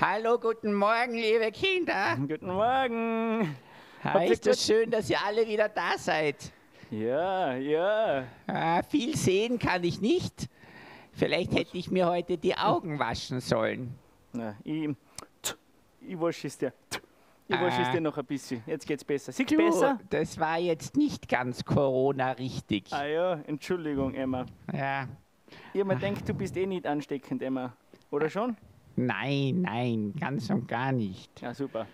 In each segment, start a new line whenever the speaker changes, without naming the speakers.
Hallo, guten Morgen, liebe Kinder.
Guten Morgen. Ihr
ist es schön, dass ihr alle wieder da seid.
Ja, ja.
Ah, viel sehen kann ich nicht. Vielleicht hätte ich mir heute die Augen waschen sollen.
Na, ich, ich wasche es dir. Ich wasche es
Ah.
dir noch ein bisschen. Jetzt geht's besser. Siehst du besser?
das war jetzt nicht ganz Corona-richtig.
Ah ja, Entschuldigung, Emma.
Ja.
Ich hab mir gedacht, du bist eh nicht ansteckend, Emma. Oder schon?
Nein, nein, ganz und gar nicht.
Ja, super.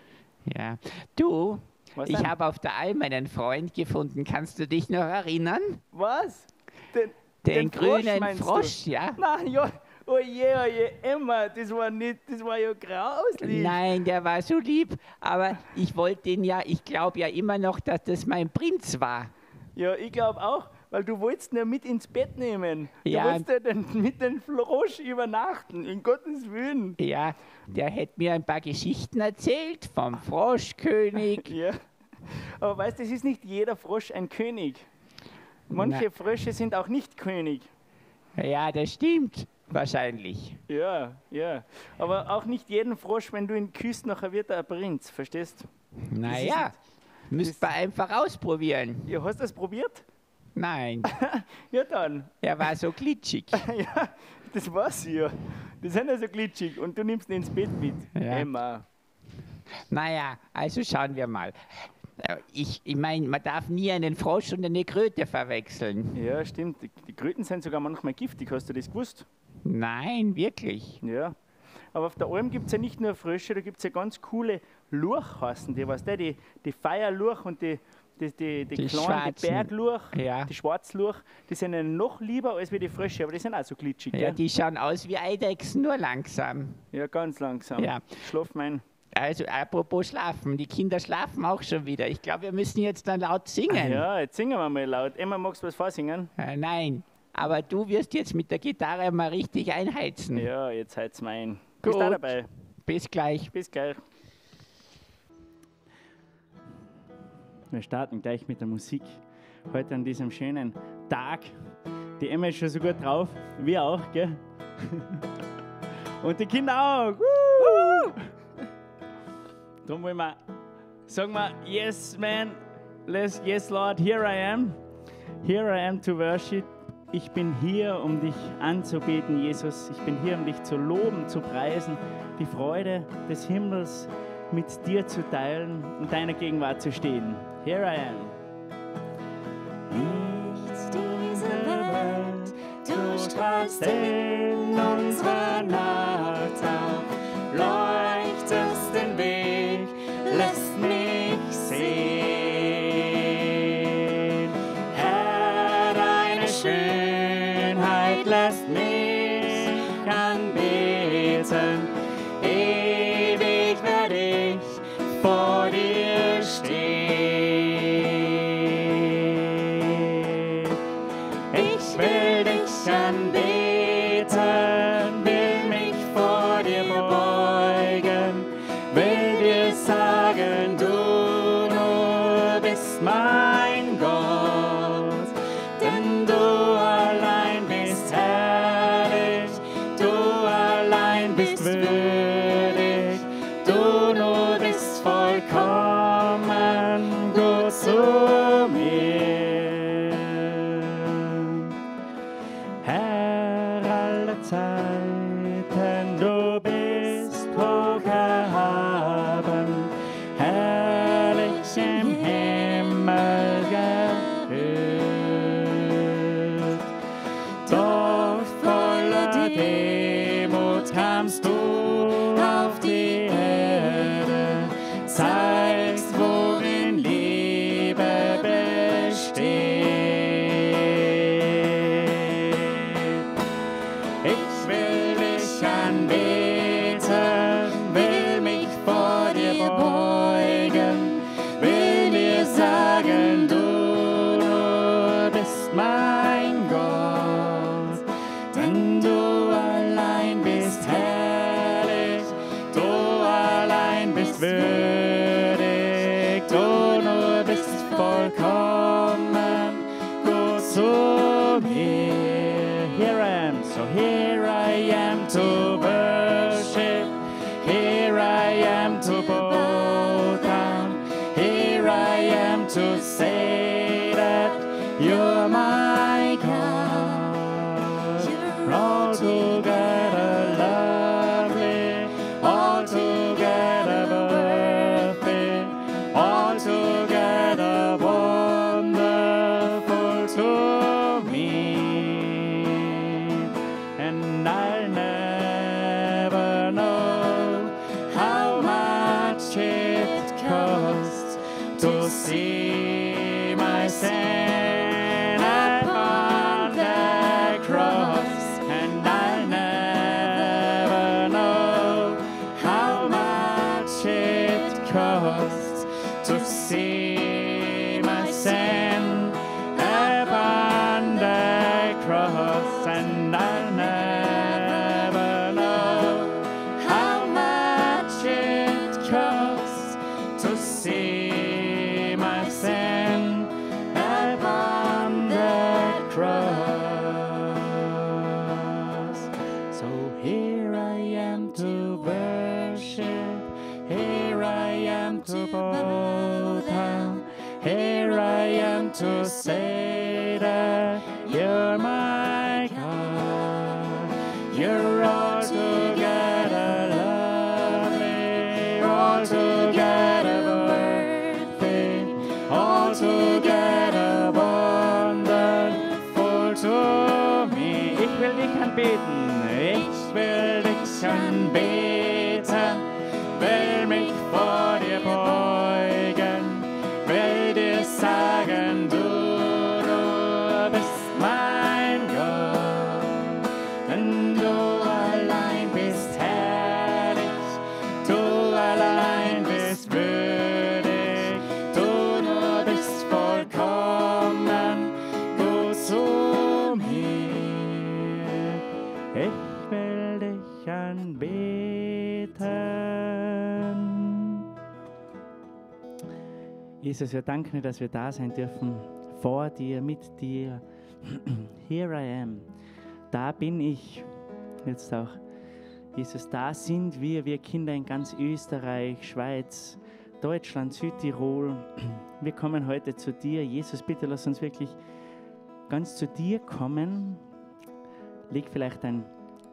Ja. Du,
Was
ich
denn?
habe auf der Alm einen Freund gefunden. Kannst du dich noch erinnern?
Was? Den,
Den, grünen
meinst
Frosch, ja?
Nein, ja. Oh je, oh Emma, das war nicht, das war ja grauslich.
Nein, der war so lieb, aber ich wollte den ja, ich glaube ja immer noch, dass das mein Prinz war.
Ja, ich glaube auch, weil du wolltest ihn mit ins Bett nehmen.
Ja.
Du wolltest ja den, mit dem Frosch übernachten, in Gottes Willen.
Ja, der hätte mir ein paar Geschichten erzählt vom Froschkönig.
Ja. Aber weißt du, es ist nicht jeder Frosch ein König. Manche
Na.
Frösche sind auch nicht König.
Ja, das stimmt, wahrscheinlich.
Ja, ja. Aber auch nicht jeden Frosch, wenn du ihn küsst, nachher wird er ein Prinz, verstehst?
Naja, müsst ihr einfach ausprobieren.
Ja, hast du das probiert?
Nein,
Ja, dann.
er war so glitschig.
ja, das war's ja. Die sind ja so glitschig und du nimmst ihn ins Bett mit.
Ja.
Emma.
Naja, also schauen wir mal. Äh, Ich, ich meine, man darf nie einen Frosch und eine Kröte verwechseln.
Ja, stimmt. Die, die Kröten sind sogar manchmal giftig, hast du das gewusst?
Nein, wirklich.
Ja. Aber auf der Alm gibt es ja nicht nur Frösche, da gibt es ja ganz coole Lurch, heißen die, weißt du, die, die Feierlurch und die, die, die, die,
Die
kleinen, die. Berglurch,
Ja.
die Schwarzlurch, die sind ja noch lieber als wie die Frösche, aber die sind auch so glitschig,
Ja,
gell?
die schauen aus wie Eidechsen, nur langsam.
Ja, ganz langsam.
Ja.
Schlaf mein.
Also apropos schlafen, die Kinder schlafen auch schon wieder. Ich glaube, wir müssen jetzt dann laut singen.
Ja, jetzt singen wir mal laut. Emma, magst du was vorsingen?
Äh, nein, aber du wirst jetzt mit der Gitarre mal richtig einheizen.
Ja, jetzt halt's mein.
Gut.
auch dabei?
Bis gleich.
Bis gleich. Wir starten gleich mit der Musik. Heute an diesem schönen Tag. Die Emma ist schon so gut drauf. Wir auch, gell? Und die Kinder auch. Woo! Darum wollen wir, sagen wir, yes, man, let's, yes, Lord, here I am. Here I am to worship. Ich bin hier, um dich anzubeten, Jesus. Ich bin hier, um dich zu loben, zu preisen, die Freude des Himmels mit dir zu teilen und deiner Gegenwart zu stehen. Here I am.
Nichts dieser Welt, du strahlst in unserer Nacht auf, leuchtest den Weg, lässt mich sehen. Herr, deine Schönheit lässt mich allein Yeah. Jesus, wir danken dir, dass wir da sein dürfen, vor dir, mit dir. Here I am. Da bin ich. Jetzt auch. Jesus, da sind wir, wir Kinder in ganz Österreich, Schweiz, Deutschland, Südtirol. Wir kommen heute zu dir. Jesus, bitte lass uns wirklich ganz zu dir kommen. Leg vielleicht dein,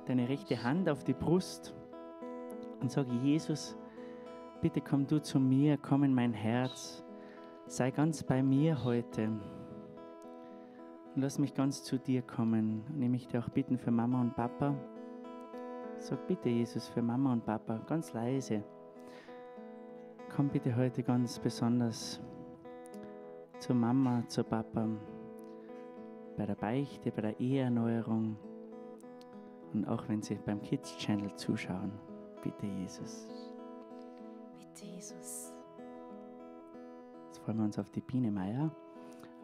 deine rechte Hand auf die Brust und sag, Jesus, bitte komm du zu mir, komm in mein Herz. Sei ganz bei mir heute. Und lass mich ganz zu dir kommen. Und ich möchte auch bitten für Mama und Papa. Sag bitte, Jesus, für Mama und Papa, ganz leise. Komm bitte heute ganz besonders zur Mama, zur Papa, bei der Beichte, bei der Eheerneuerung und auch wenn sie beim Kids Channel zuschauen. Bitte, Jesus.
Bitte, Jesus.
Freuen wir uns auf die Biene Meier,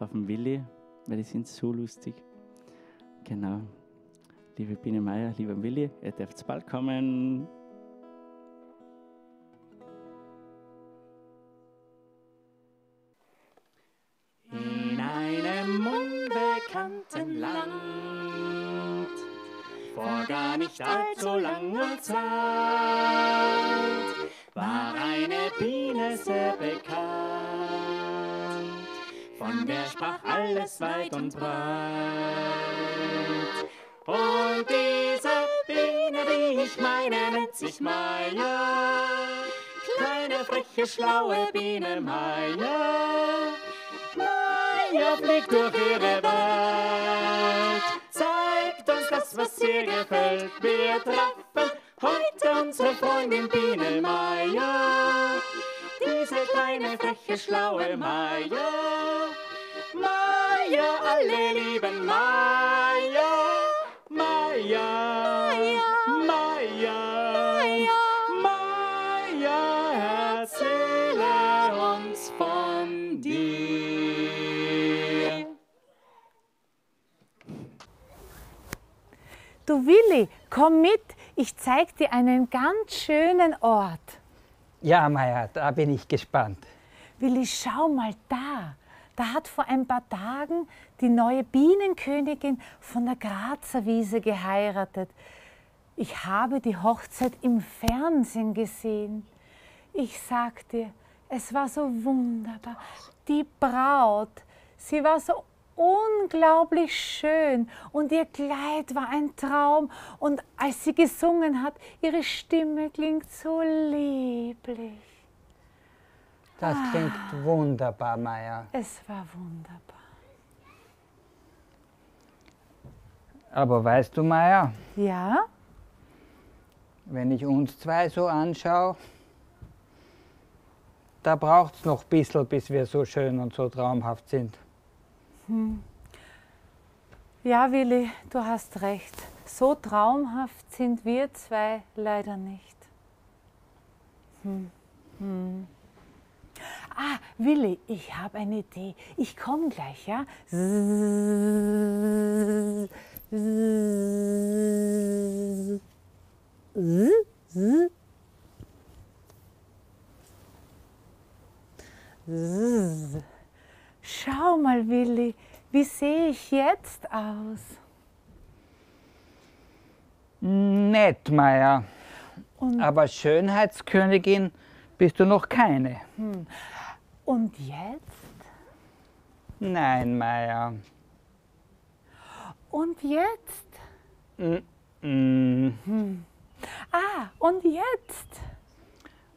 auf den Willi, weil die sind so lustig. Genau. Liebe Biene Meier, lieber Willi, ihr dürft bald kommen. In einem unbekannten Land, vor gar nicht allzu langer Zeit, war eine Biene sehr bekannt. Von der sprach alles weit und breit. Und diese Biene, die ich meine, nennt sich Maya. Kleine, freche, schlaue Biene Maya. Maya fliegt durch ihre Welt, zeigt uns das, was ihr gefällt. Wir treffen heute unsere Freundin Biene Maya. Diese kleine, freche, schlaue Maya. Maya, alle lieben Maya. Maya, Maya, Maya, erzähle uns von dir.
Du Willi, komm mit, ich zeig dir einen ganz schönen Ort.
Ja, Meier, da bin ich gespannt.
Willi, schau mal da. Da hat vor ein paar Tagen die neue Bienenkönigin von der Grazer Wiese geheiratet. Ich habe die Hochzeit im Fernsehen gesehen. Ich sag dir, es war so wunderbar. Die Braut, sie war so unglaublich schön und ihr Kleid war ein Traum und als sie gesungen hat, ihre Stimme klingt so lieblich.
Das klingt wunderbar, Meier.
Es war wunderbar.
Aber weißt du, Meier,
Ja?
wenn ich uns zwei so anschaue,
da braucht es noch ein bisschen, bis wir so schön und so traumhaft sind.
Ja, Willi, du hast recht. So traumhaft sind wir zwei leider nicht. Hm. Hm. Ah, Willi, ich habe eine Idee. Ich komme gleich, ja? Schau mal, Willi, wie sehe ich jetzt aus?
Nett, Meier. Aber Schönheitskönigin bist du noch keine.
Und jetzt?
Nein, Meier.
Und jetzt?
Mm,
Ah, und jetzt?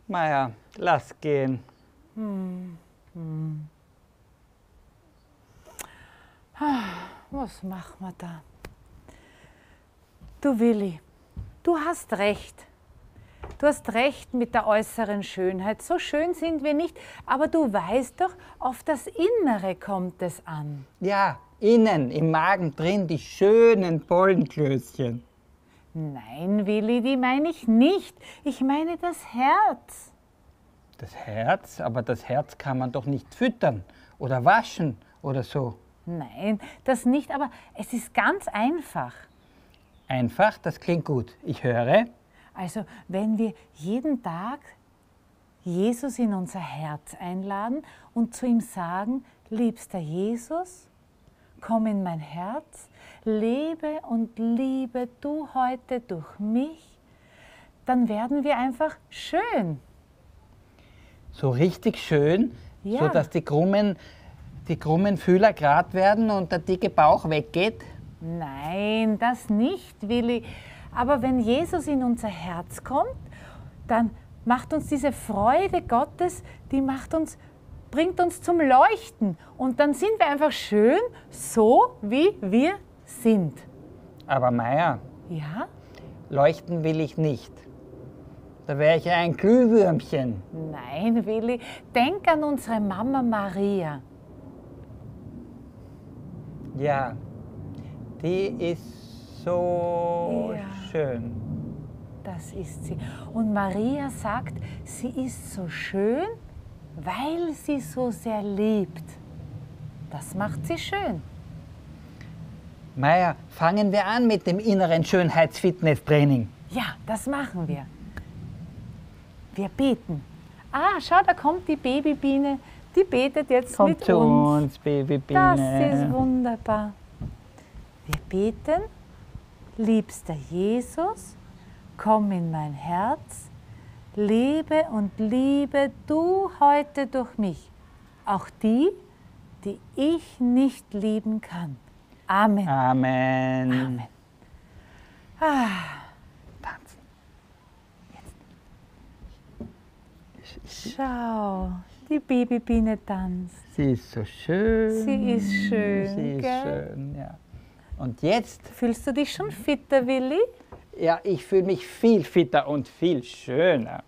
Meier, lass gehen.
Was machen wir da? Du Willi, du hast recht. Du hast recht mit der äußeren Schönheit. So schön sind wir nicht, aber du weißt doch, auf das Innere kommt es an.
Ja, innen, im Magen drin, die schönen Pollenklößchen.
Nein, Willi, die meine ich nicht. Ich meine das Herz.
Das Herz, aber das Herz kann man doch nicht füttern oder waschen oder so.
Nein, das nicht, aber es ist ganz einfach.
Einfach, das klingt gut. Ich höre.
Also, wenn wir jeden Tag Jesus in unser Herz einladen und zu ihm sagen, liebster Jesus, komm in mein Herz, lebe und liebe du heute durch mich, dann werden wir einfach schön.
So richtig schön,
Ja.
sodass die krummen, die krummen Fühler grad werden und der dicke Bauch weggeht.
Nein, das nicht, Willi. Aber wenn Jesus in unser Herz kommt, dann macht uns diese Freude Gottes, die macht uns, bringt uns zum Leuchten. Und dann sind wir einfach schön, so wie wir sind.
Aber Meier,
Ja?
leuchten will ich nicht. Da wäre ich ja ein Glühwürmchen.
Nein, Willi, denk an unsere Mama Maria.
Ja, die ist so
Ja.
schön.
Das ist sie. Und Maria sagt, sie ist so schön, weil sie so sehr liebt. Das macht sie schön.
Meier, fangen wir an mit dem inneren Schönheitsfitnesstraining.
Ja, das machen wir. Wir beten. Ah, schau, da kommt die Babybiene. Die betet jetzt
Kommt
mit
zu
uns.
uns, Babybiene.
Das ist wunderbar. Wir beten, liebster Jesus, komm in mein Herz, lebe und liebe du heute durch mich, auch die, die ich nicht lieben kann. Amen.
Amen.
Amen. Ah,
Tanzen.
schau, die Babybiene tanzt.
Sie ist so schön.
Sie ist schön,
Sie ist
gell?
schön, ja. Und jetzt,
Fühlst du dich schon fitter, Willi?
ja, ich fühle mich viel fitter und viel schöner.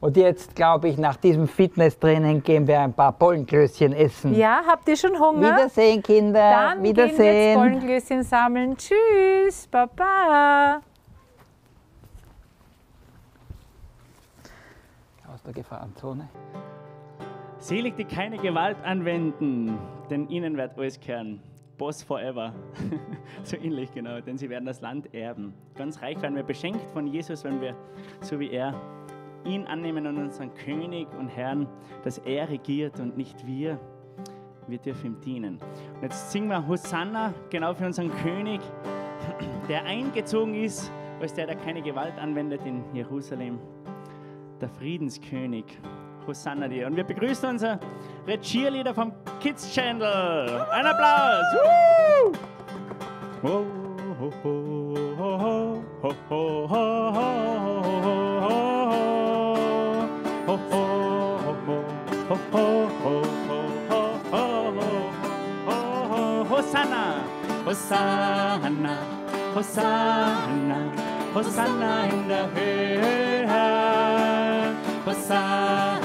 Und jetzt, glaube ich, nach diesem Fitnesstraining gehen wir ein paar Pollenklößchen essen.
Ja, habt ihr schon Hunger?
Wiedersehen, Kinder.
Dann gehen wir jetzt
Wiedersehen.
Pollenglöschen sammeln. Tschüss, Baba.
Aus der Gefahrenzone.
Selig, die keine Gewalt anwenden, denn ihnen wird alles kehren. Boss forever. so ähnlich genau, denn sie werden das Land erben. Ganz reich werden wir beschenkt von Jesus, wenn wir, so wie er, ihn annehmen und unseren König und Herrn, dass er regiert und nicht wir. Wir dürfen ihm dienen. Und jetzt singen wir Hosanna, genau für unseren König, der eingezogen ist, als der, der keine Gewalt anwendet in Jerusalem der Friedenskönig. Hosanna dir. Und wir begrüßen unsere Cheerleader vom Kids Channel. Ein Applaus! Hosanna, Hosanna, Hosanna, Hosanna in der Höhe. Hosanna.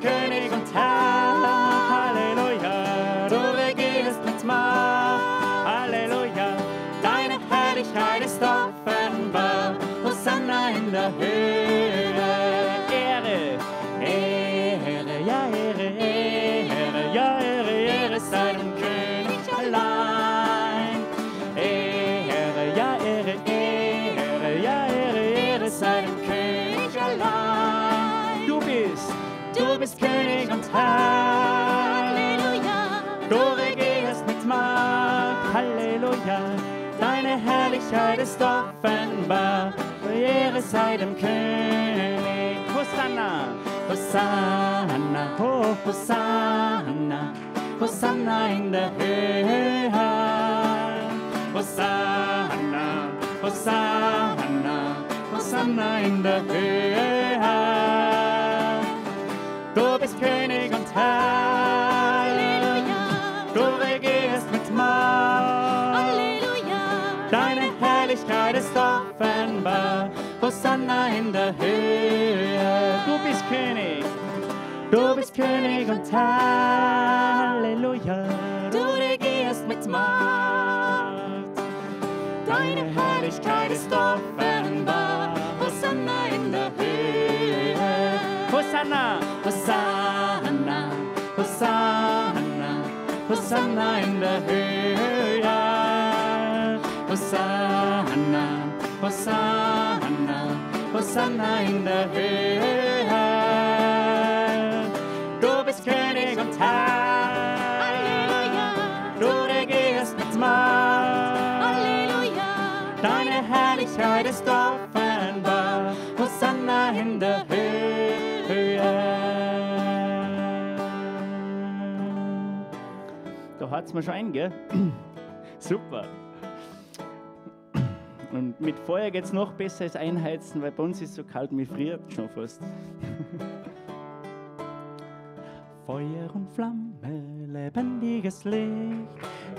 König und Herr. Herrlichkeit ist offenbar. Ehre sei dem König. Hosanna, Hosanna, oh, Hosanna, Hosanna in der Höhe. Hosanna, Hosanna, Hosanna in der Höhe. Du bist König und Herr. Offenbar. Hosanna in der Höhe. Du bist König. Du bist König und. Halleluja. Du regierst mit Macht. Deine Herrlichkeit ist offenbar. Hosanna in der Höhe. Hosanna. Hosanna. Hosanna. Hosanna in der Höhe. Hosanna. Hosanna. Hosanna in der Höhe. Du bist König und Herr.
Halleluja.
Du regierst mit Macht.
Halleluja.
Deine Herrlichkeit ist offenbar. Hosanna in der Höhe. Da hat's mir schon ein, gell? Super. Und mit Feuer geht's noch besser als einheizen, weil bei uns ist so kalt, mir friert schon fast. Feuer und Flamme, lebendiges Licht.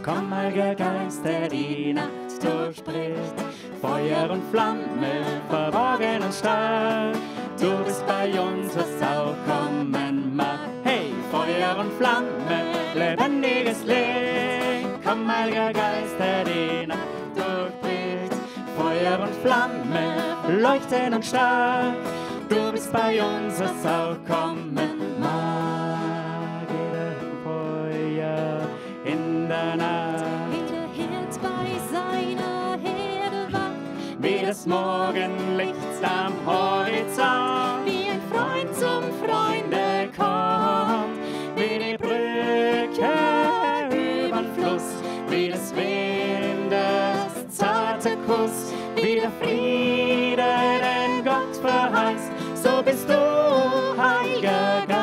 Komm, Heiliger Geist, der die Nacht durchbricht. Feuer und Flamme, verborgen und stark. Du bist bei uns, was auch kommen mag. Hey, Feuer und Flamme, lebendiges Licht. Komm, Heiliger Geist, der die Nacht. Feuer und Flamme, leuchten und stark. Du bist bei uns, was auch kommen mag. Jeder Feuer in der Nacht.
Wie der Hirt bei seiner Herde wacht,
wie das Morgenlicht am Horizont,
wie ein Freund zum
Freunde kommt, wie die Brücke übern Fluss, wie des Windes zarter Kuss, wie der Friede, den Gott verheißt, so bist du, Heiliger Geist.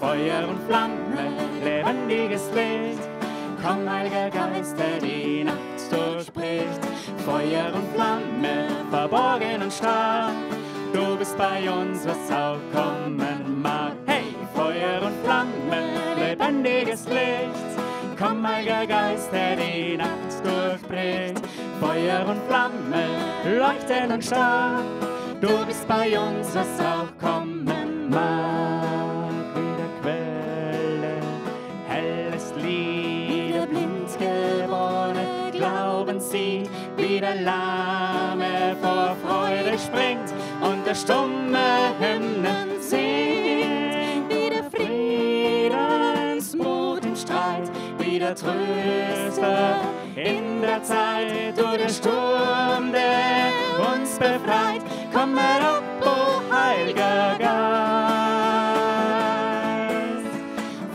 Feuer und Flamme, lebendiges Licht, komm, Heiliger Geist, der die Nacht durchbricht. Feuer und Flamme, verborgen und stark, du bist bei uns, was auch kommen mag. Hey, Feuer und Flamme, lebendiges Licht, komm, Heiliger Geist, der die Nacht durchbricht. Feuer und Flamme, leuchten und stark, du bist bei uns, was auch kommen mag. Wie der Quelle, helles Lied, blind gewordene, glauben sie, wie der Lahme vor Freude springt und der stumme Hymnen singt. Wie der Friedensmut im Streit, wie der Tröster in der Zeit, du der Sturm, der uns befreit, komm herab, o Heiliger Geist.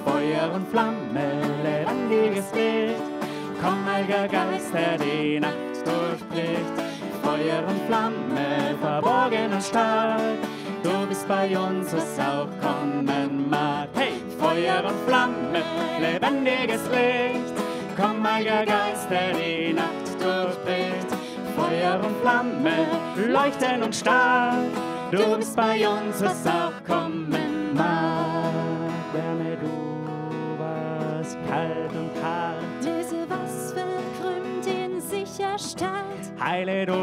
Feuer und Flamme, lebendiges Licht, komm, Heiliger Geist, der die Nacht durchbricht. Feuer und Flamme, verborgen und stark, du bist bei uns, was auch kommen mag. Hey, Feuer und Flamme, lebendiges Licht, komm, Heiliger Geist, der die Nacht durchbricht. Feuer und Flamme, leuchten und stark, du bist bei uns, was auch kommen mag. Wärme du, was kalt und hart,
Diese was verkrümmt in sich erstarrt.
Heile du,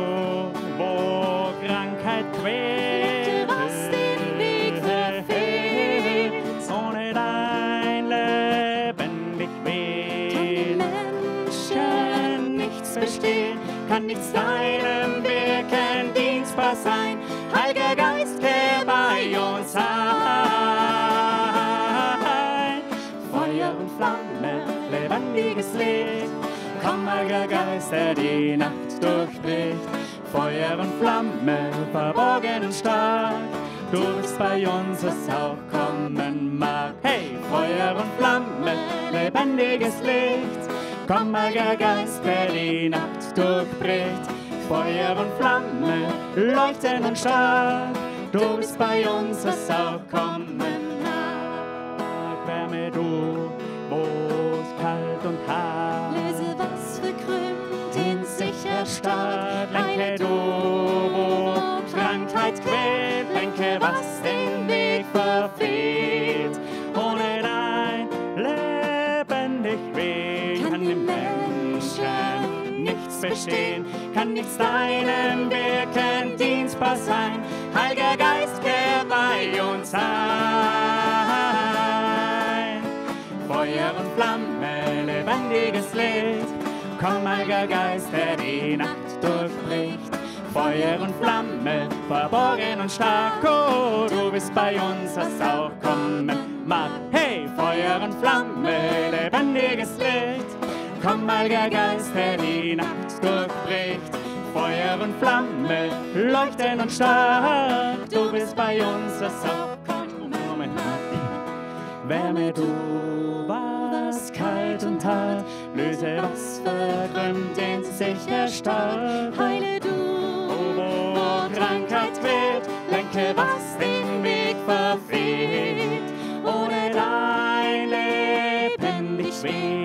wo Krankheit quält.
kann
nichts deinem Wirken dienstbar sein. Heiliger Geist, kehr bei uns ein. Feuer und Flamme, lebendiges Licht, komm, Heiliger Geist, der die Nacht durchbricht. Feuer und Flamme, verborgen und stark, du bist bei uns, es auch kommen mag. Hey, Feuer und Flamme, lebendiges Licht, komm, Heiliger Geist, der die Nacht durchbricht. Feuer und Flamme, leuchten und stark. Du bist bei uns, was auch kommen mag. Wärme du, wo's kalt und hart.
Löse, was verkrümmt in sich
erstarrt. Bestehen. Kann nichts deinem Wirken dienstbar sein. Heiliger Geist, kehr bei uns ein. Feuer und Flamme, lebendiges Licht. Komm, Heiliger Geist, der die Nacht durchbricht. Feuer und Flamme, verborgen und stark. Oh, du bist bei uns, was auch kommen mag. Hey, Feuer und Flamme, lebendiges Licht. Komm, Heiliger Geist, der die Nacht durchbricht. Feuer und Flamme, leuchten und stark. Du bist bei uns, was auch Moment. Wärme du, was kalt und hart, löse was verkrümmt in sich erstarrt.
Heile du,
wo Krankheit wird, lenke, was den Weg verfehlt. Ohne dein lebendig Wehen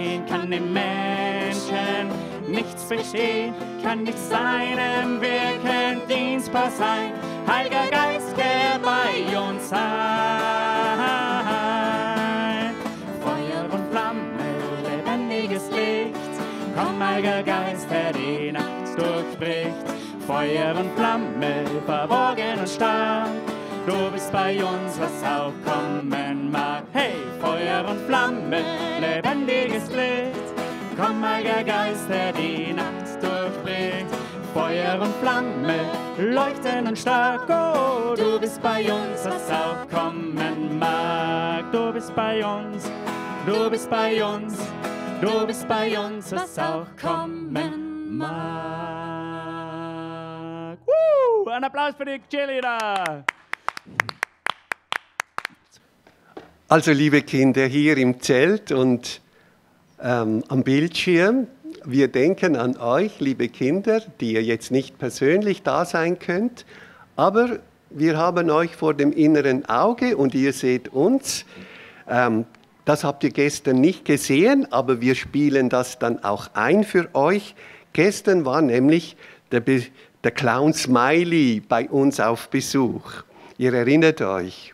kann dem Menschen nichts bestehen, kann nicht seinem Wirken dienstbar sein. Heiliger Geist, kehr bei uns ein. Feuer und Flamme, lebendiges Licht. Komm, Heiliger Geist, der die Nacht durchbricht. Feuer und Flamme, verborgen und stark. Du bist bei uns, was auch kommen mag. Hey, Feuer und Flamme, lebendiges Licht. Komm, Heiliger Geist, der die Nacht durchbricht. Feuer und Flamme, leuchten und stark. Oh, du bist bei uns, was auch kommen mag. Du bist bei uns, du bist bei uns, du bist bei uns, was auch kommen mag. Woo! Ein Applaus für die Cheerleader!
Also liebe Kinder hier im Zelt und ähm, am Bildschirm, wir denken an euch, liebe Kinder, die ihr jetzt nicht persönlich da sein könnt, aber wir haben euch vor dem inneren Auge und ihr seht uns. Ähm, das habt ihr gestern nicht gesehen, aber wir spielen das dann auch ein für euch. Gestern war nämlich der, der Clown Smiley bei uns auf Besuch. Ihr erinnert euch.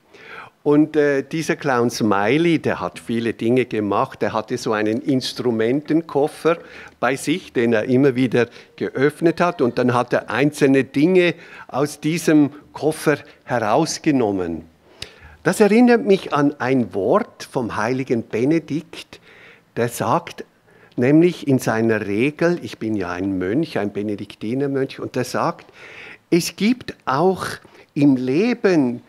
Und äh, dieser Clown Smiley, der hat viele Dinge gemacht. Er hatte so einen Instrumentenkoffer bei sich, den er immer wieder geöffnet hat. Und dann hat er einzelne Dinge aus diesem Koffer herausgenommen. Das erinnert mich an ein Wort vom heiligen Benedikt, der sagt nämlich in seiner Regel, ich bin ja ein Mönch, ein Benediktinermönch, und der sagt, es gibt auch im Leben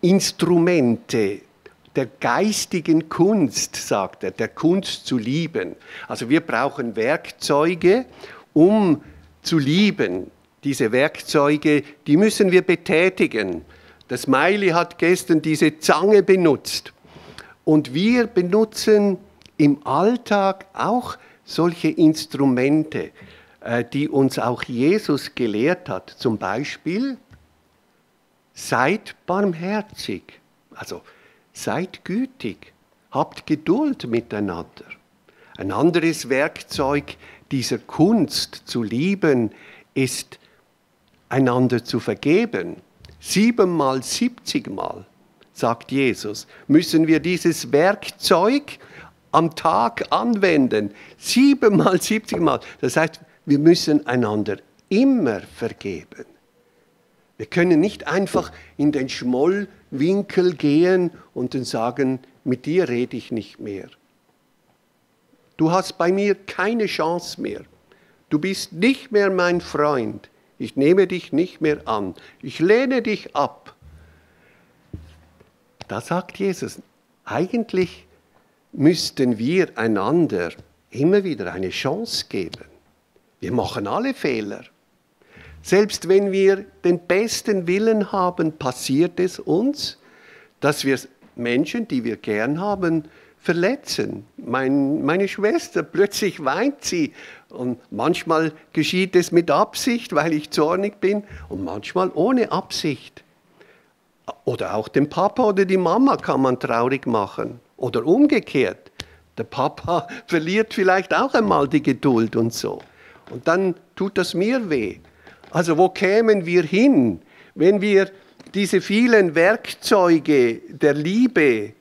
Instrumente der geistigen Kunst, sagt er, der Kunst zu lieben. Also wir brauchen Werkzeuge, um zu lieben. Diese Werkzeuge, die müssen wir betätigen. Das Smiley hat gestern diese Zange benutzt. Und wir benutzen im Alltag auch solche Instrumente, äh, die uns auch Jesus gelehrt hat. Zum Beispiel Seid barmherzig, also seid gütig, habt Geduld miteinander. Ein anderes Werkzeug dieser Kunst zu lieben ist, einander zu vergeben. Siebenmal, siebzigmal, sagt Jesus, müssen wir dieses Werkzeug am Tag anwenden. Siebenmal, siebzigmal. Das heißt, wir müssen einander immer vergeben. Wir können nicht einfach in den Schmollwinkel gehen und dann sagen, mit dir rede ich nicht mehr. Du hast bei mir keine Chance mehr. Du bist nicht mehr mein Freund. Ich nehme dich nicht mehr an. Ich lehne dich ab. Da sagt Jesus, eigentlich müssten wir einander immer wieder eine Chance geben. Wir machen alle Fehler. Selbst wenn wir den besten Willen haben, passiert es uns, dass wir Menschen, die wir gern haben, verletzen. Mein, meine Schwester, plötzlich weint sie und manchmal geschieht es mit Absicht, weil ich zornig bin und manchmal ohne Absicht. Oder auch den Papa oder die Mama kann man traurig machen. Oder umgekehrt. Der Papa verliert vielleicht auch einmal die Geduld und so. Und dann tut das mir weh. Also wo kämen wir hin, wenn wir diese vielen Werkzeuge der Liebe,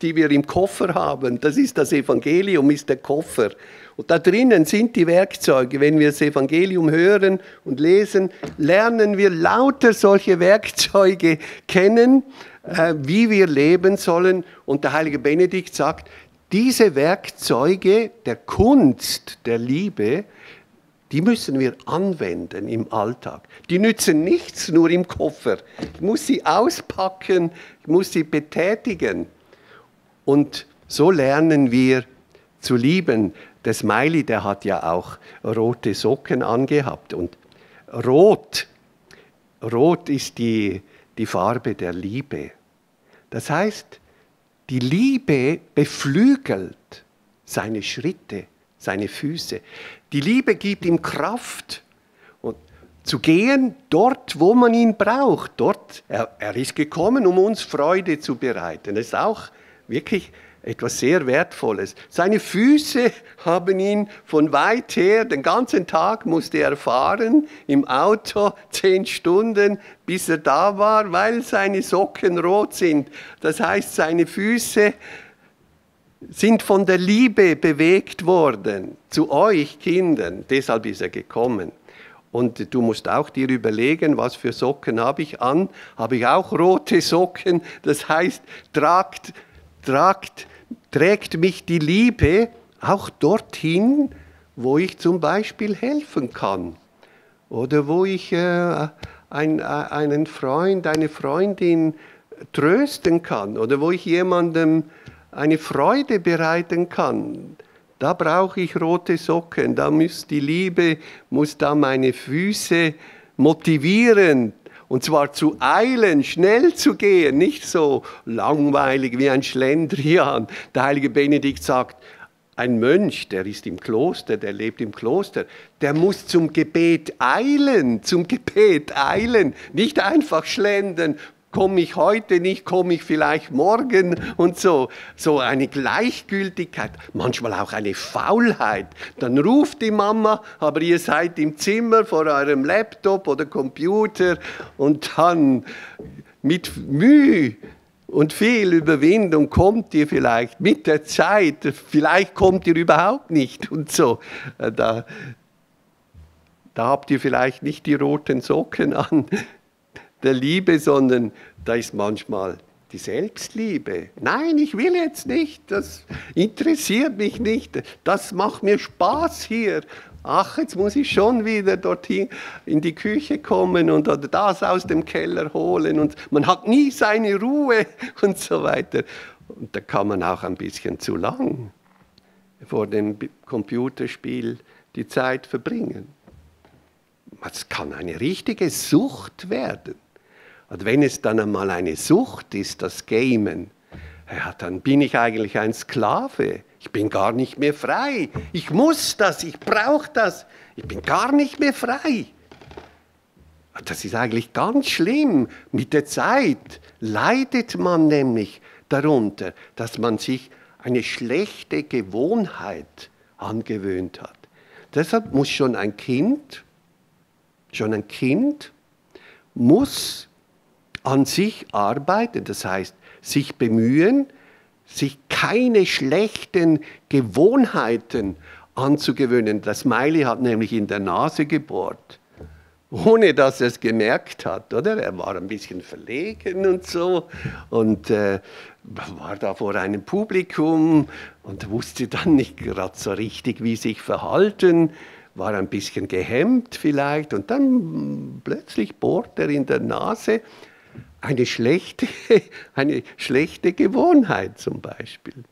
die wir im Koffer haben, das ist das Evangelium, ist der Koffer. Und da drinnen sind die Werkzeuge. Wenn wir das Evangelium hören und lesen, lernen wir lauter solche Werkzeuge kennen, äh, wie wir leben sollen. Und der heilige Benedikt sagt, diese Werkzeuge der Kunst, der Liebe, die müssen wir anwenden im Alltag. Die nützen nichts nur im Koffer. Ich muss sie auspacken, ich muss sie betätigen. Und so lernen wir zu lieben. Der Smiley, der hat ja auch rote Socken angehabt. Und rot, rot ist die, die Farbe der Liebe. Das heißt, die Liebe beflügelt seine Schritte, seine Füße. Die Liebe gibt ihm Kraft zu gehen dort, wo man ihn braucht. Dort, er, er ist gekommen, um uns Freude zu bereiten. Das ist auch wirklich etwas sehr Wertvolles. Seine Füße haben ihn von weit her, den ganzen Tag musste er fahren, im Auto zehn Stunden, bis er da war, weil seine Socken rot sind. Das heißt, seine Füße sind von der Liebe bewegt worden zu euch Kindern. Deshalb ist er gekommen. Und du musst auch dir überlegen, was für Socken habe ich an. Habe ich auch rote Socken? Das heißt, tragt, tragt, trägt mich die Liebe auch dorthin, wo ich zum Beispiel helfen kann. Oder wo ich äh, ein, einen Freund, eine Freundin trösten kann. Oder wo ich jemandem eine Freude bereiten kann, da brauche ich rote Socken, da muss die Liebe, muss da meine Füße motivieren, und zwar zu eilen, schnell zu gehen, nicht so langweilig wie ein Schlendrian. Der heilige Benedikt sagt, ein Mönch, der ist im Kloster, der lebt im Kloster, der muss zum Gebet eilen, zum Gebet eilen, nicht einfach schlendern, komme ich heute nicht, komme ich vielleicht morgen und so. So eine Gleichgültigkeit, manchmal auch eine Faulheit. Dann ruft die Mama, aber ihr seid im Zimmer vor eurem Laptop oder Computer und dann mit Mühe und viel Überwindung kommt ihr vielleicht mit der Zeit, vielleicht kommt ihr überhaupt nicht und so. Da, da habt ihr vielleicht nicht die roten Socken an der Liebe, sondern da ist manchmal die Selbstliebe. Nein, ich will jetzt nicht, das interessiert mich nicht, das macht mir Spaß hier. Ach, jetzt muss ich schon wieder dorthin in die Küche kommen und das aus dem Keller holen und man hat nie seine Ruhe und so weiter. Und da kann man auch ein bisschen zu lang vor dem Computerspiel die Zeit verbringen. Es kann eine richtige Sucht werden. Und wenn es dann einmal eine Sucht ist, das Gamen, ja, dann bin ich eigentlich ein Sklave. Ich bin gar nicht mehr frei. Ich muss das, ich brauche das. Ich bin gar nicht mehr frei. Das ist eigentlich ganz schlimm. Mit der Zeit leidet man nämlich darunter, dass man sich eine schlechte Gewohnheit angewöhnt hat. Deshalb muss schon ein Kind, schon ein Kind muss an sich arbeiten, das heißt sich bemühen, sich keine schlechten Gewohnheiten anzugewöhnen. Das Smiley hat nämlich in der Nase gebohrt, ohne dass er es gemerkt hat, oder? Er war ein bisschen verlegen und so und äh, war da vor einem Publikum und wusste dann nicht gerade so richtig, wie sich verhalten war ein bisschen gehemmt vielleicht und dann plötzlich bohrt er in der Nase eine schlechte, eine schlechte Gewohnheit zum Beispiel.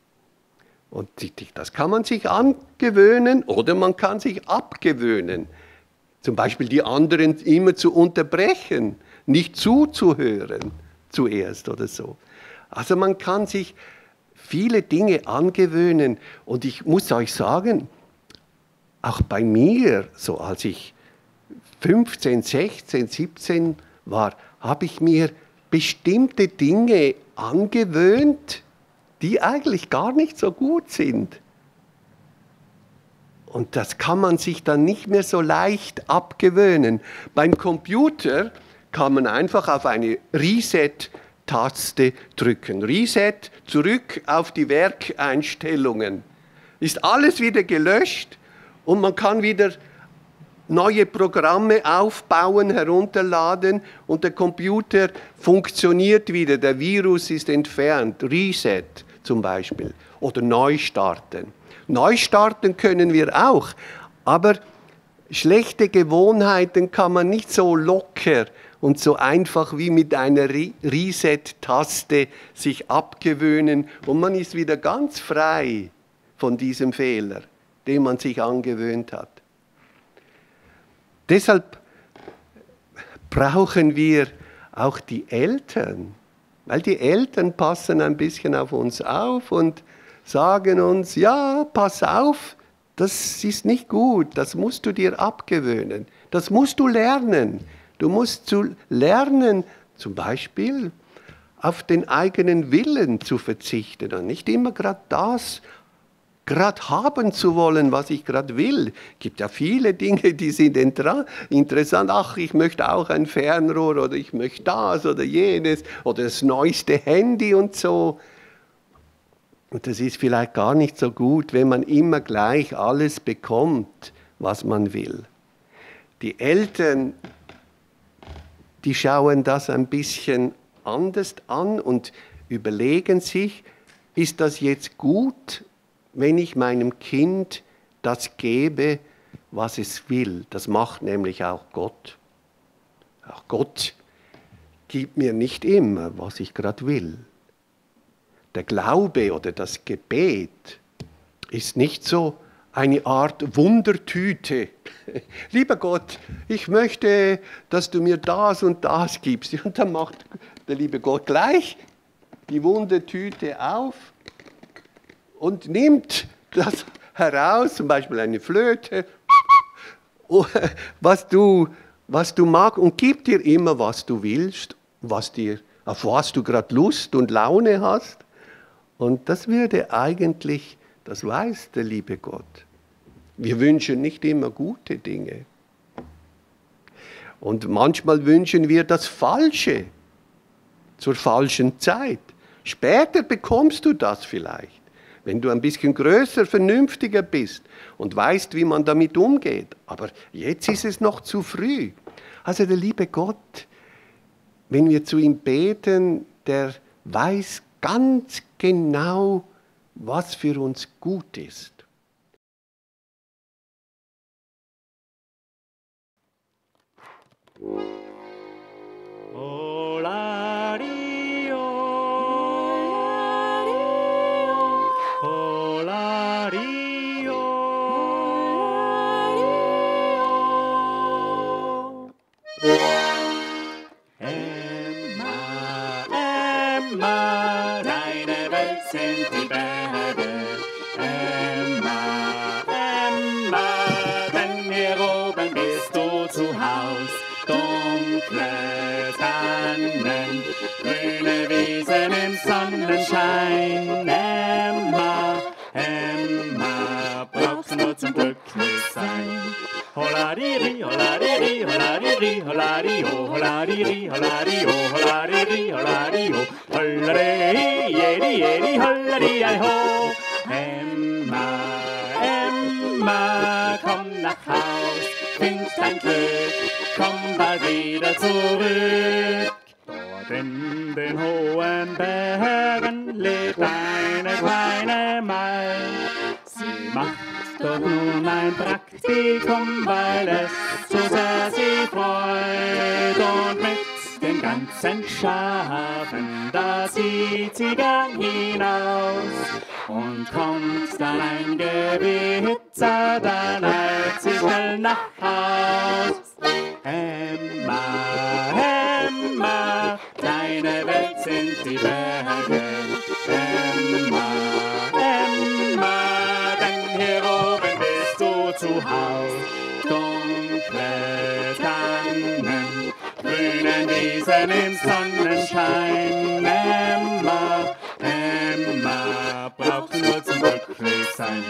Und das kann man sich angewöhnen oder man kann sich abgewöhnen. Zum Beispiel die anderen immer zu unterbrechen, nicht zuzuhören zuerst oder so. Also man kann sich viele Dinge angewöhnen und ich muss euch sagen, auch bei mir, so als ich 15, 16, 17 war, habe ich mir bestimmte Dinge angewöhnt, die eigentlich gar nicht so gut sind. Und das kann man sich dann nicht mehr so leicht abgewöhnen. Beim Computer kann man einfach auf eine Reset-Taste drücken. Reset, zurück auf die Werkeinstellungen. Ist alles wieder gelöscht und man kann wieder neue Programme aufbauen, herunterladen und der Computer funktioniert wieder. Der Virus ist entfernt. Reset zum Beispiel. Oder neu starten. Neu starten können wir auch, aber schlechte Gewohnheiten kann man nicht so locker und so einfach wie mit einer Reset-Taste sich abgewöhnen und man ist wieder ganz frei von diesem Fehler, den man sich angewöhnt hat. Deshalb brauchen wir auch die Eltern, weil die Eltern passen ein bisschen auf uns auf und sagen uns, ja, pass auf, das ist nicht gut, das musst du dir abgewöhnen, das musst du lernen. Du musst zu lernen, zum Beispiel auf den eigenen Willen zu verzichten und nicht immer gerade das gerade haben zu wollen, was ich gerade will. Es gibt ja viele Dinge, die sind interessant. Ach, ich möchte auch ein Fernrohr oder ich möchte das oder jenes oder das neueste Handy und so. Und das ist vielleicht gar nicht so gut, wenn man immer gleich alles bekommt, was man will. Die Eltern, die schauen das ein bisschen anders an und überlegen sich, ist das jetzt gut wenn ich meinem Kind das gebe, was es will. Das macht nämlich auch Gott. Auch Gott gibt mir nicht immer, was ich gerade will. Der Glaube oder das Gebet ist nicht so eine Art Wundertüte. Lieber Gott, ich möchte, dass du mir das und das gibst. Und dann macht der liebe Gott gleich die Wundertüte auf und nimmt das heraus, zum Beispiel eine Flöte, was du, was du magst und gibt dir immer, was du willst, was dir, auf was du gerade Lust und Laune hast. Und das würde eigentlich, das weiß der liebe Gott. Wir wünschen nicht immer gute Dinge. Und manchmal wünschen wir das Falsche zur falschen Zeit. Später bekommst du das vielleicht. Wenn du ein bisschen größer, vernünftiger bist und weißt, wie man damit umgeht. Aber jetzt ist es noch zu früh. Also der liebe Gott, wenn wir zu ihm beten, der weiß ganz genau, was für uns gut ist.
Emma, Emma, brauchst nur zum glücklich sein. Holariri, holariri, holariri, holario, holariri, holario, holariri, holario, holari, jedi, jedi, holari, ei ho. Emma, Emma, komm nach Haus, find dein Glück, komm bald wieder zurück. In den hohen Bergen lebt eine kleine Mai. Sie macht dort nun ein Praktikum, weil es so sehr sie freut. Und mit den ganzen Schafen, da sieht sie gern hinaus. Und kommt dann ein Gewitter, dann eilt sie schnell nach Haus. Emma, Emma, sind die Berge. Emma, Emma, denn hier oben bist du zu Haus. Dunkle Tannen, grünen Wiesen im Sonnenschein. Emma, Emma, brauchst nur zum glücklich sein.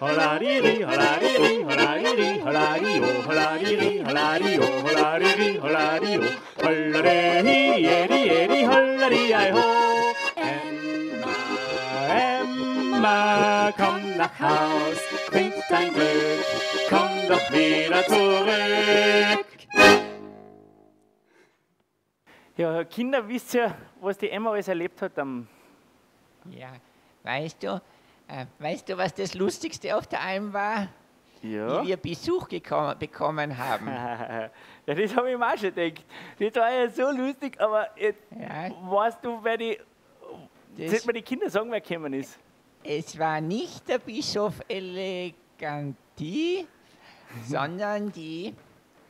Holariri, holariri, holariri, holario, holariri, holario, holariri, holario, holari, eri, eri, holari, ei ho. Emma, Emma, komm nach Haus, find dein Glück, komm doch wieder zurück. Ja, Kinder, wisst ihr, was die Emma alles erlebt hat am
Ja, weißt du, weißt du, was das Lustigste auf der Alm war?
Ja.
Wie wir Besuch gekommen, bekommen haben.
ja, das habe ich mir auch schon gedacht. Das war ja so lustig, aber jetzt
Ja,
weißt du, wer die.
das,
man die Kinder sagen, wer gekommen ist?
es war nicht der Bischof Eleganti, sondern die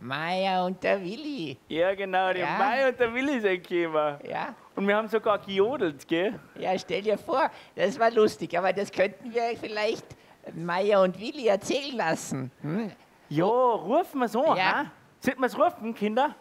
Maya und der Willi.
Ja, genau, die
Ja.
Mai und der Willi sind gekommen.
Ja,
Und wir haben sogar gejodelt, gell?
ja, stell dir vor, das war lustig, aber das könnten wir vielleicht Maya und Willi erzählen lassen. Hm?
Ja, rufen wir so,
Ja.
ha? Sollten wir es rufen, Kinder?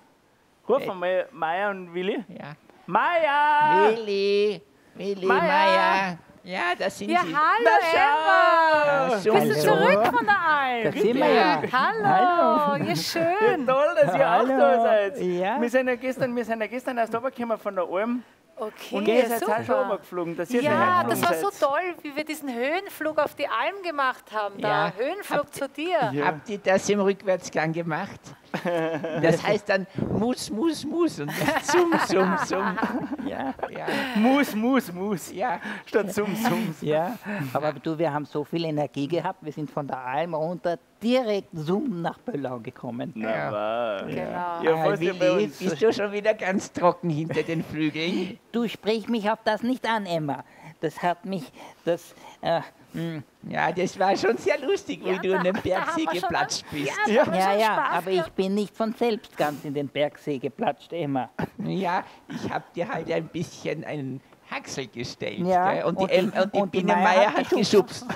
Rufen wir mal Maya und Willi.
Ja.
Maya!
Willi, Willi,
Maya.
Maya. Ja, das sind
Ja,
sie.
hallo
Na,
Emma!
Ja.
Bist du
Hallo.
zurück von der Alm?
Da sind wir ja.
Hallo, ja schön.
Toll, dass ihr auch
Hallo.
da seid.
Ja.
Wir sind ja gestern, wir sind ja gestern erst runtergekommen von der Alm
Okay,
und ihr seid auch schon runtergeflogen. Schon
Ja, das war so toll, wie wir diesen Höhenflug auf die Alm gemacht haben. Da
Ja.
Höhenflug
Habt-
zu dir.
Ja.
Habt ihr das im Rückwärtsgang gemacht? Das heißt dann Mus, Mus, Mus und nicht Sum, Sum, Sum.
Ja,
Ja,
Mus, Mus, Mus.
ja.
Statt Sum, Sums.
ja. Aber du, wir haben so viel Energie gehabt. Wir sind von der Alm runter direkt zoom nach Böllau gekommen.
Na,
Ja.
Genau.
Ja,
Ah, Willi,
uns.
bist du schon wieder ganz trocken hinter den Flügeln?
Du sprich mich auf das nicht an, Emma. Das hat mich, das, äh, mh,
Ja, das war schon sehr lustig, wie
Ja,
du in den Bergsee
wir schon
geplatscht bist.
Ja,
Ja.
ja, aber ich bin nicht von selbst ganz in den Bergsee geplatscht, Emma.
Ja, ich hab dir halt ein bisschen einen Haxel gestellt.
Ja,
gell? Und, die,
und die-
Em- und die
und die
Biene
Maya
Meier
hat
geschubst.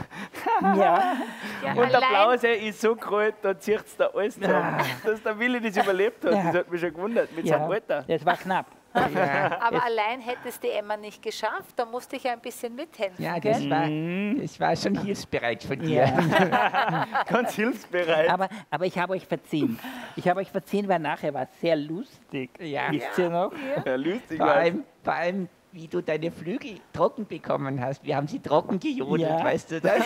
Ja,
Ja,
Und der Blausee ist so kalt, da zieht es da alles zusammen. Dass der Willi das überlebt hat,
Ja.
das hat mich schon gewundert mit
ja,
seinem Alter.
das war knapp.
Ja,
aber allein hättest die Emma nicht geschafft, da musste ich ein bisschen mithelfen.
ja
gell?
das, war, das war schon hilfsbereit von dir.
Ganz hilfsbereit.
Aber, aber ich habe euch verziehen. Ich habe euch verziehen, weil nachher war es sehr lustig.
Ja.
Wisst ihr noch?
Ja, lustig
Vor allem, vor allem, wie du deine Flügel trocken bekommen hast. Wir haben sie trocken gejodelt,
Ja.
weißt du das?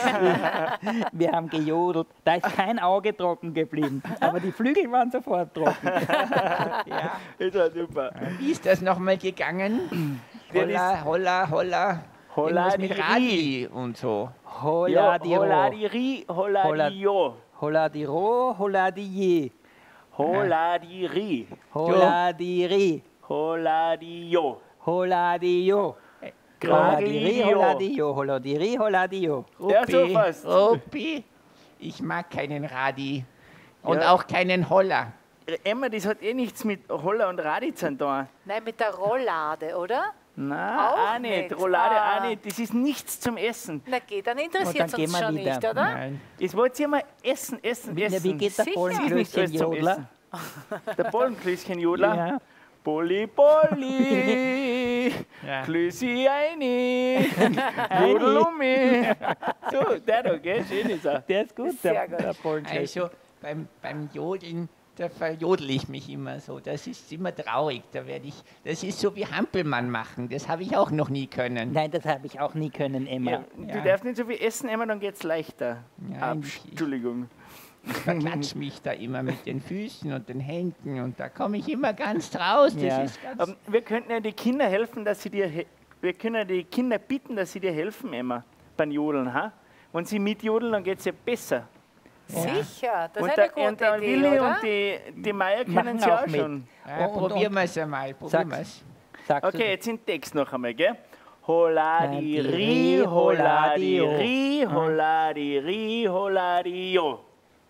Wir haben gejodelt. Da ist kein Auge trocken geblieben. Aber die Flügel waren sofort trocken.
ja.
Das war super.
Wie ist das nochmal gegangen?
Ja,
Holla, holla, holla. Irgendwas mit Radi und so.
Hola di ro.
Holadiri, Holadio.
Hola di ro, hola di je.
Holadiri,
Hola di ri.
Holadio.
Hola di jo. Hola di ri,
Graglio.
di jo. Hola di ri, hola di jo.
Ja, so fast.
Ruppi, ich mag keinen Radi. Und
Ja.
auch keinen Holler.
Emma, das hat eh nichts mit Holla und Radi zu tun.
Nein, mit der Rollade, oder?
Nein,
Auch
auch, nicht.
nicht.
Roulade
Ah.
auch nicht. Das ist nichts zum Essen.
Na geht, dann interessiert
dann
es uns schon
wieder.
nicht, oder?
Nein.
Das wollt ihr mal essen, essen,
Wie,
essen.
wie geht der
Sicher.
Bollenklößchen
alles zum
Jodler?
Essen. Der Bollenklößchen-Jodler.
Ja.
Bolli, Bolli,
Ja.
Klößi eine, Jodel um mich. So, der da, gell? Schön ist er.
Der ist gut,
Sehr
der,
gut.
der.
Also beim, beim Jodeln, da verjodel ich mich immer so. Das ist immer traurig. Da werde ich, das ist so wie Hampelmann machen. Das habe ich auch noch nie können.
Nein, das habe ich auch nie können, Emma.
Ja, du
Ja.
darfst nicht so viel essen, Emma, dann geht's leichter.
Ja, ich-
Entschuldigung.
Ich verklatsch mich da immer mit den Füßen und den Händen und da komme ich immer ganz raus. Das
Ja.
ist ganz
Aber wir könnten ja die Kinder helfen, dass sie dir, he- wir können ja die Kinder bitten, dass sie dir helfen, Emma, beim Jodeln, ha? Wenn sie mitjodeln, dann geht's ja besser.
Sicher, das
und
ist eine gute
und der
Idee,
Willi
oder?
und die, die Meier können sie
auch
auch
mit.
schon.
Ja,
Und-
probieren wir es einmal. Probieren wir's.
Sagst
Okay, jetzt den Text noch einmal, gell?
Holadi, ri, holadi, ri, holadi, ri, holadi, jo.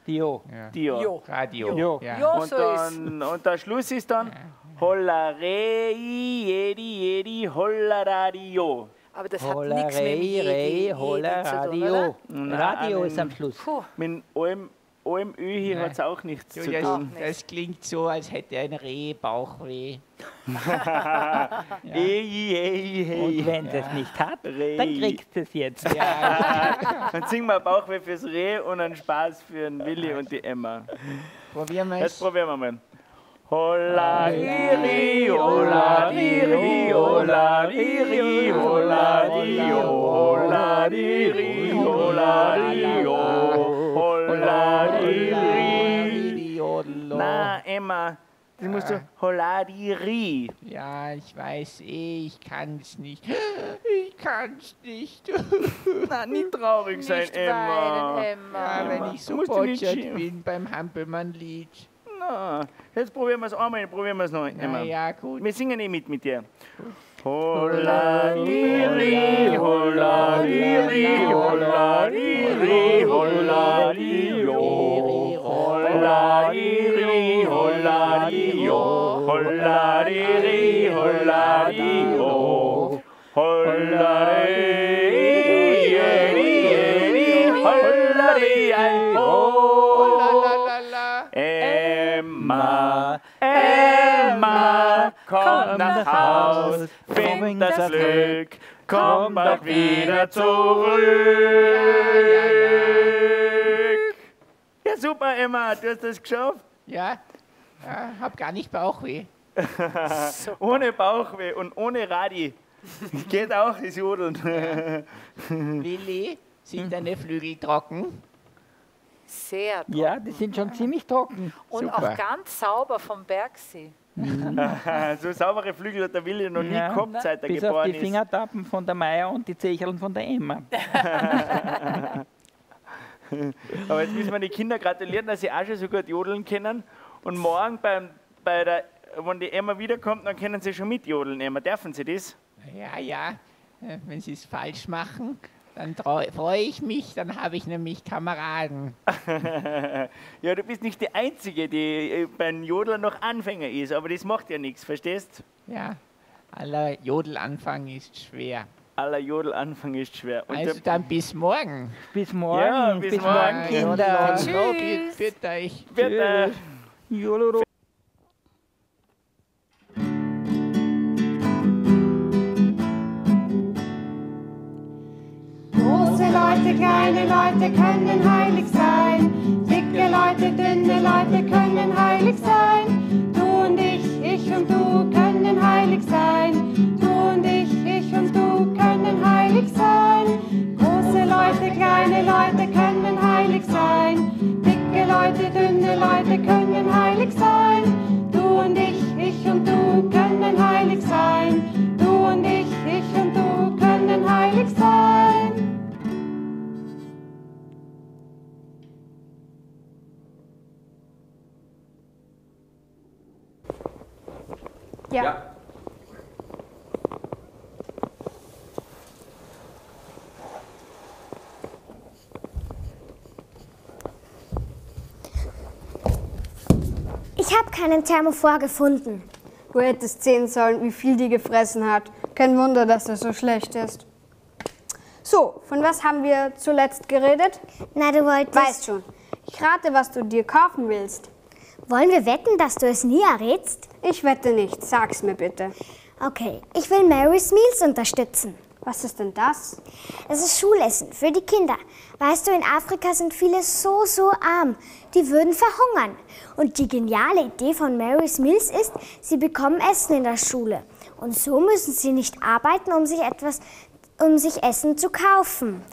Dio.
Ja.
Dio.
Radio.
Jo.
Ja.
Jo,
Und,
so ist.
dann, und der Schluss ist dann Hollarei, jedi, jedi, hollaradio.
Aber das hat nichts mit
rei, rei,
Jedi
holla,
zu tun,
Radio. ist am Schluss.
Puh,
Mit allem, Öl hier hat es auch nichts
Du,
zu
das,
tun.
das klingt so, als hätte ein Reh Bauchweh.
Ey, ey,
Und
hey.
wenn es nicht hat,
Rei.
dann kriegst du es jetzt.
Ja,
Dann singen wir Bauchweh fürs Reh und einen Spaß für den Willi und die Emma.
probieren wir
Jetzt
es.
probieren wir mal. Holla, iri, holla, iri, holla, iri, holla, rio, holla, iri, holla, rio, holla, iri. Na, Emma, das musst du holla, iri.
Ja, ich weiß eh, ich kann's nicht. Ich kann's nicht.
Na, nicht traurig sein,
nicht
Emma.
weinen, Emma.
Ja, wenn ich so
musst du nicht
botschert bin beim Hampelmann-Lied.
Na, jetzt probieren wir es einmal, probieren wir es noch, Emma.
Na ja, gut.
Wir singen eh mit mit dir. Holla, iri, holla, iri, holla, iri, holla, rio, holla, iri, holla, rio, holla, iri, holla, rio, holla, iri, iri, holla,
Oh, la,
rio.
la, la, la.
Emma, Emma, komm nach Haus, find das Glück, komm bald wieder zurück. Ja, super, Emma, du hast das geschafft.
Ja, ja, hab gar nicht Bauchweh.
Ohne Bauchweh und ohne Radi. Geht auch das Jodeln.
Willi, sind deine Flügel trocken?
Sehr toll.
Ja, die sind schon ziemlich trocken.
Und
super.
auch ganz sauber vom Bergsee.
So saubere Flügel hat der Willi noch nie
Ja,
gehabt, seit er
Bis auf
geboren
die
ist.
Fingertappen von der Meier und die Zecheln von der Emma.
Aber jetzt müssen wir die Kinder gratulieren, dass sie auch schon so gut jodeln können. Und morgen, beim, bei der, wenn die Emma wiederkommt, dann können sie schon mitjodeln. Emma, dürfen sie das?
Ja, ja. Äh, Wenn sie es falsch machen, dann freue ich mich, dann habe ich nämlich Kameraden.
Ja, du bist nicht die Einzige, die äh, beim Jodeln noch Anfänger ist, aber das macht ja nichts, verstehst?
Ja, aller Jodelanfang ist schwer.
Aller Jodelanfang ist schwer. Und
Also dann bis morgen.
Bis morgen,
Ja, bis morgen,
Ja,
Kinder.
So,
Tschüss.
bitte euch.
bitte.
Jololo.
Kleine Leute können heilig sein. Dicke Leute, dünne Leute können heilig sein. Du und ich, ich und du können heilig sein. Du und ich, ich und du können heilig sein. Große Leute, kleine Leute können heilig sein. Dicke Leute, dünne Leute können heilig sein. Du und ich, ich und du können heilig sein. Du und ich, ich und du können heilig sein. Ja.
Ich habe keinen Thermophor gefunden.
Du hättest sehen sollen, wie viel die gefressen hat. Kein Wunder, dass er so schlecht ist. So, von was haben wir zuletzt geredet?
Na, du wolltest.
Weißt schon. Ich rate, was du dir kaufen willst.
Wollen wir wetten, dass du es nie errätst?
Ich wette nicht. Sag's mir bitte.
Okay, ich will Mary's Meals unterstützen.
Was ist denn das?
Es ist Schulessen für die Kinder. Weißt du, in Afrika sind viele so, so arm. Die würden verhungern. Und die geniale Idee von Mary's Meals ist, sie bekommen Essen in der Schule. Und so müssen sie nicht arbeiten, um sich etwas, um sich Essen zu kaufen,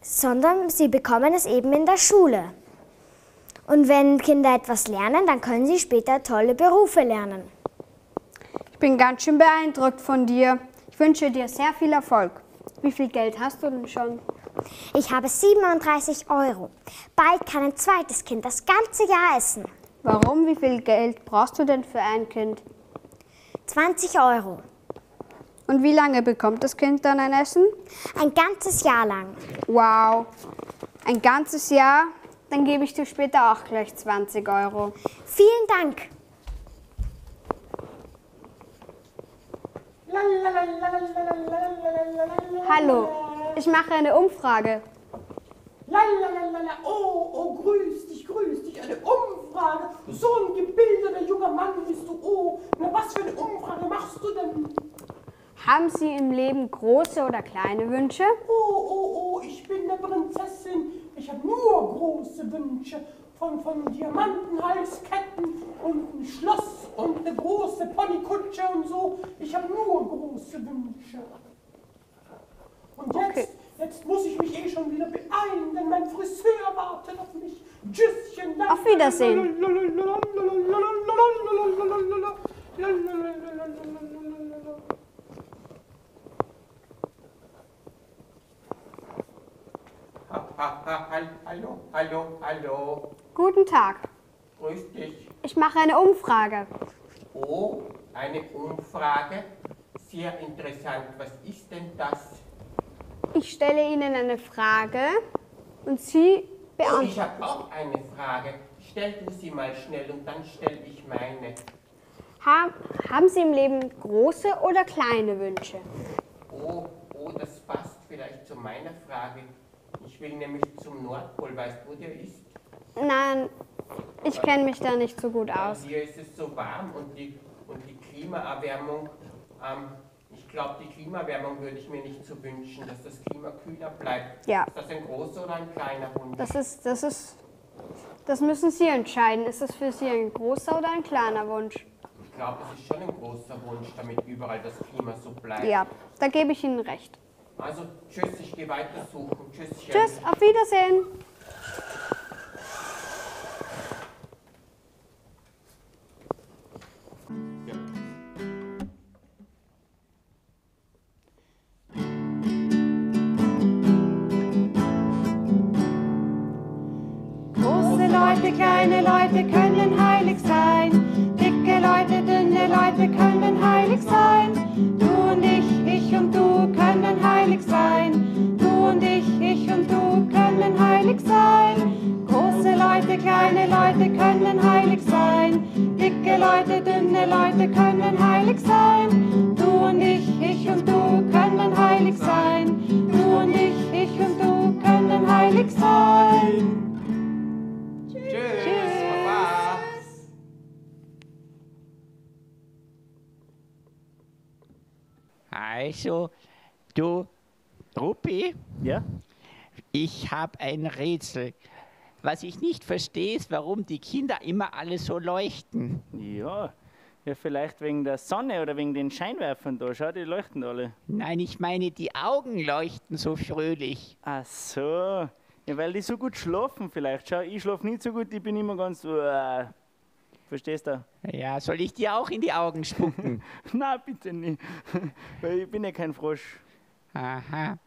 sondern sie bekommen es eben in der Schule. Und wenn Kinder etwas lernen, dann können sie später tolle Berufe lernen.
Ich bin ganz schön beeindruckt von dir. Ich wünsche dir sehr viel Erfolg. Wie viel Geld hast du denn schon?
Ich habe 37 Euro. Bald kann ein zweites Kind das ganze Jahr essen.
Warum? Wie viel Geld brauchst du denn für ein Kind?
20 Euro.
Und wie lange bekommt das Kind dann ein Essen?
Ein ganzes Jahr lang.
Wow, ein ganzes Jahr? Dann gebe ich dir später auch gleich 20 Euro.
Vielen Dank.
Hallo, ich mache eine Umfrage.
Lalalala, oh, oh, grüß dich, grüß dich, eine Umfrage. So ein gebildeter junger Mann bist du, oh. Na, was für eine Umfrage machst du denn?
Haben Sie im Leben große oder kleine Wünsche?
Oh, oh, oh, ich bin eine Prinzessin. Ich habe nur große Wünsche. Von, von Diamantenhalsketten und ein Schloss und eine große Ponykutsche und so. Ich habe nur große Wünsche. Und jetzt,
Okay.
jetzt muss ich mich eh schon wieder beeilen, denn mein Friseur wartet auf mich. Tschüsschen.
Auf Wiedersehen.
Ha, ha, ha, hal- hallo, hallo, hallo.
Guten Tag.
Grüß dich.
Ich mache eine Umfrage.
Oh, eine Umfrage. Sehr interessant. Was ist denn das?
Ich stelle Ihnen eine Frage und Sie
Oh,
beantworten.
ich habe auch eine Frage. Stell du sie mal schnell und dann stell ich meine.
Ha haben Sie im Leben große oder kleine Wünsche?
Oh, oh, das passt vielleicht zu meiner Frage. Ich will nämlich zum Nordpol. Weißt du, wo der ist?
Nein, ich kenne mich da nicht so gut aus.
Hier ist es so warm und die, und die Klimaerwärmung, ähm, ich glaube, die Klimaerwärmung würde ich mir nicht so wünschen, dass das Klima kühler bleibt.
Ja.
Ist das ein großer oder ein kleiner Wunsch?
Das ist, das ist, das müssen Sie entscheiden. Ist das für Sie ein großer oder ein kleiner Wunsch?
Ich glaube, es ist schon ein großer Wunsch, damit überall das Klima so bleibt.
Ja, da gebe ich Ihnen recht.
Also, tschüss, ich gehe weiter suchen. Tschüss.
Tschüss, auf Wiedersehen.
Habe ein Rätsel. Was ich nicht verstehe, ist, warum die Kinder immer alle so leuchten.
Ja. Ja, vielleicht wegen der Sonne oder wegen den Scheinwerfern da. Schau, die leuchten alle.
Nein, ich meine, die Augen leuchten so fröhlich.
Ach so. Ja, weil die so gut schlafen vielleicht. Schau, ich schlafe nicht so gut, ich bin immer ganz so. Äh, verstehst du?
Ja, soll ich dir auch in die Augen spucken?
Na, bitte nicht. Weil ich bin ja kein Frosch.
Aha.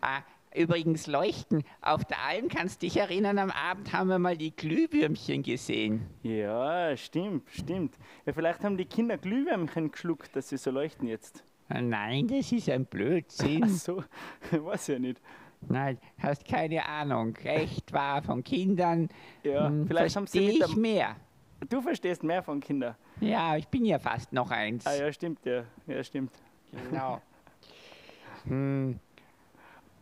Ah, übrigens, leuchten. Auf der Alm kannst dich erinnern, am Abend haben wir mal die Glühwürmchen gesehen.
Ja, stimmt, stimmt. Ja, vielleicht haben die Kinder Glühwürmchen geschluckt, dass sie so leuchten jetzt.
Ah, Nein, das ist ein Blödsinn.
Ach so, weiß ja nicht.
Nein, hast keine Ahnung. Echt wahr von Kindern.
Ja,
hm,
vielleicht haben sie mit
ich mehr.
Du verstehst mehr von Kindern.
Ja, ich bin ja fast noch eins.
Ah ja, stimmt, ja. Ja, stimmt.
Genau. Hm,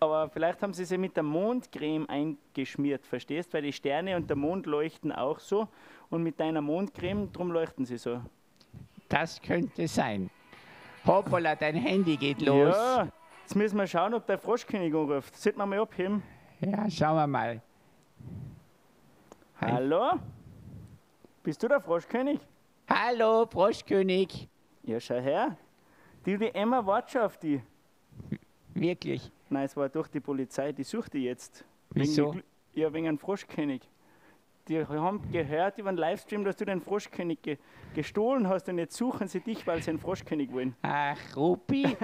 Aber vielleicht haben sie sie mit der Mondcreme eingeschmiert, verstehst? Weil die Sterne und der Mond leuchten auch so. Und mit deiner Mondcreme, drum leuchten sie so.
das könnte sein. Hoppala, dein Handy geht los.
Ja, jetzt müssen wir schauen, ob der Froschkönig anruft. Sollten wir mal abheben?
Ja, schauen wir mal. Ein-
Hallo? Bist du der Froschkönig?
Hallo, Froschkönig.
Ja, schau her. Die, die Emma wartet schon auf die.
Wirklich.
Nein, es war doch die Polizei, die sucht die jetzt.
Wieso?
Wegen, ja, wegen einem Froschkönig. Die haben gehört über den Livestream, dass du den Froschkönig ge gestohlen hast und jetzt suchen sie dich, weil sie einen Froschkönig wollen.
Ach, Rupi,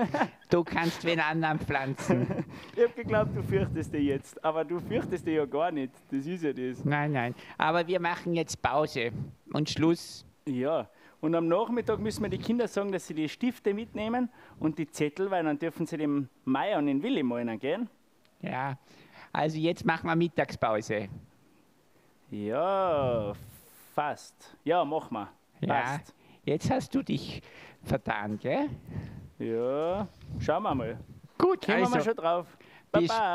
du kannst wen anderen pflanzen.
Ich hab geglaubt, du fürchtest dich jetzt, aber du fürchtest dich ja gar nicht. Das ist ja das.
Nein, nein. Aber wir machen jetzt Pause und Schluss.
Ja, Und am Nachmittag müssen wir die Kinder sagen, dass sie die Stifte mitnehmen und die Zettel, weil dann dürfen sie dem Meier und den Willi malen gehen.
Ja, also jetzt machen wir Mittagspause.
Ja, fast. Ja, mach mal.
Ja, jetzt hast du dich vertan, gell?
Ja, schauen wir mal.
Gut,
Kommen wir
also
schon drauf. Baba.